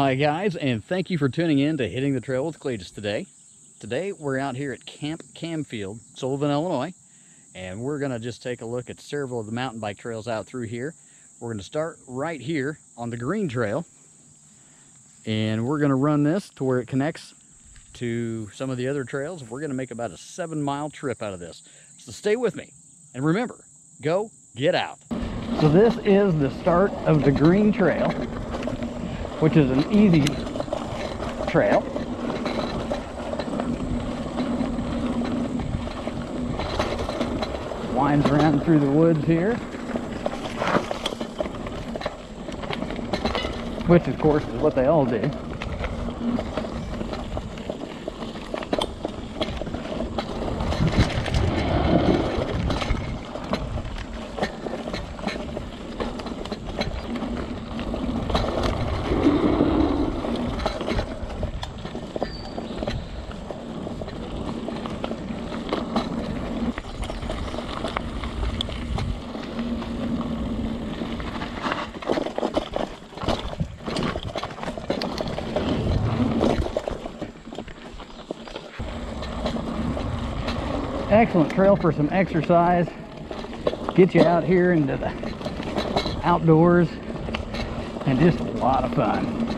Hi guys, and thank you for tuning in to Hitting the Trail with Cletus today. Today we're out here at Camp Camfield, Sullivan, Illinois, and we're going to just take a look at several of the mountain bike trails out through here. We're going to start right here on the Green Trail, and we're going to run this to where it connects to some of the other trails. We're going to make about a seven mile trip out of this. So stay with me, and remember, go get out. So this is the start of the Green Trail which is an easy trail. Winds around through the woods here. Which of course is what they all do. Excellent trail for some exercise. Get you out here into the outdoors and just a lot of fun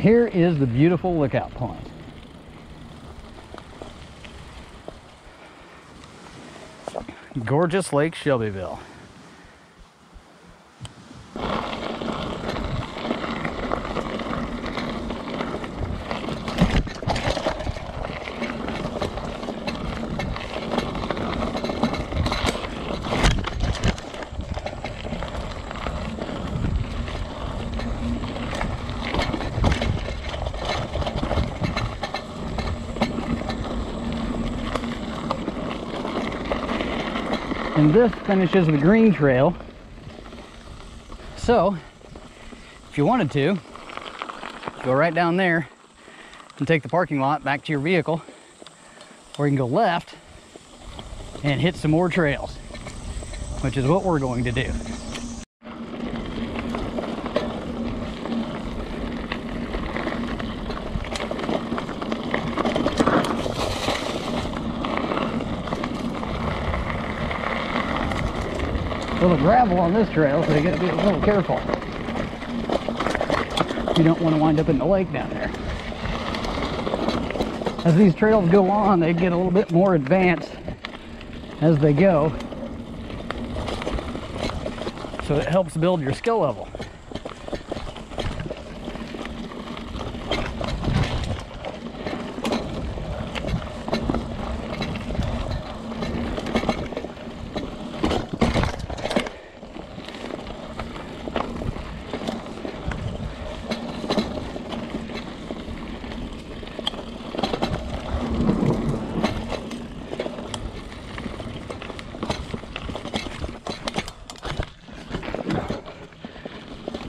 here is the beautiful lookout point. Gorgeous Lake Shelbyville. And this finishes the green trail. So if you wanted to go right down there and take the parking lot back to your vehicle or you can go left and hit some more trails which is what we're going to do little gravel on this trail, so you gotta be a little careful. You don't want to wind up in the lake down there. As these trails go on, they get a little bit more advanced as they go. So it helps build your skill level.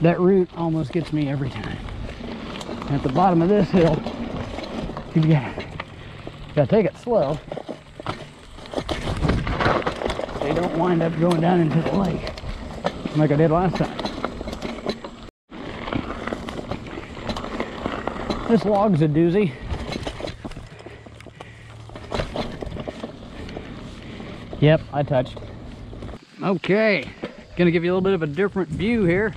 That root almost gets me every time. At the bottom of this hill, you got, to take it slow. They don't wind up going down into the lake like I did last time. This log's a doozy. Yep, I touched. Okay, gonna give you a little bit of a different view here.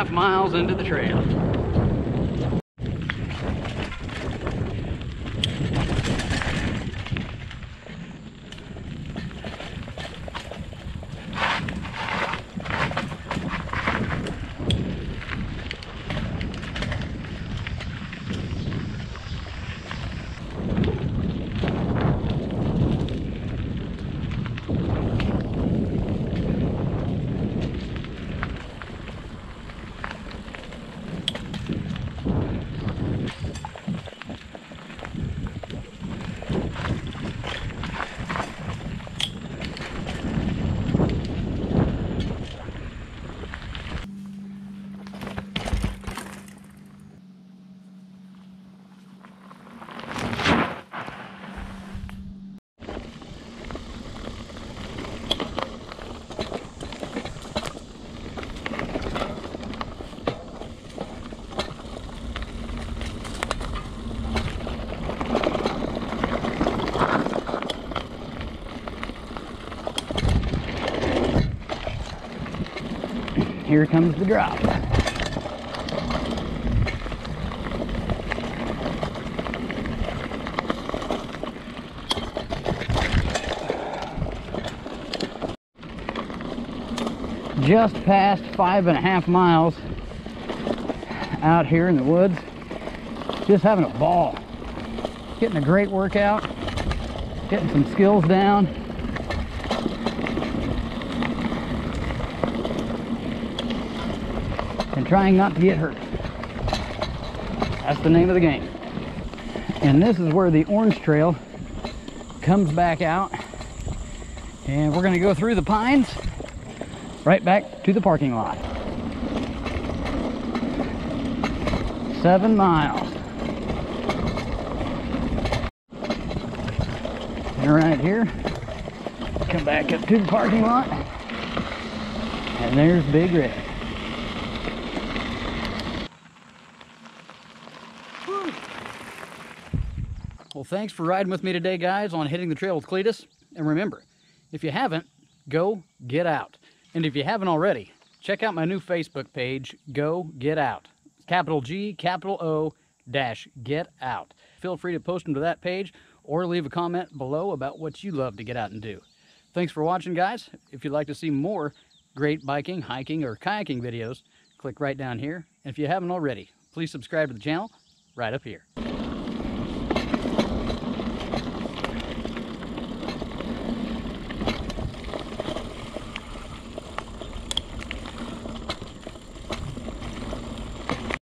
Half miles into the trail. Here comes the drop. Just past five and a half miles out here in the woods. Just having a ball. Getting a great workout. Getting some skills down. Trying not to get hurt. That's the name of the game. And this is where the orange trail comes back out. And we're gonna go through the pines right back to the parking lot. Seven miles. And right here, come back up to the parking lot. And there's Big Red. Well, thanks for riding with me today, guys, on Hitting the Trail with Cletus. And remember, if you haven't, go get out. And if you haven't already, check out my new Facebook page, Go Get Out. Capital G, capital O, dash Get Out. Feel free to post them to that page or leave a comment below about what you love to get out and do. Thanks for watching, guys. If you'd like to see more great biking, hiking, or kayaking videos, click right down here. And if you haven't already, please subscribe to the channel right up here.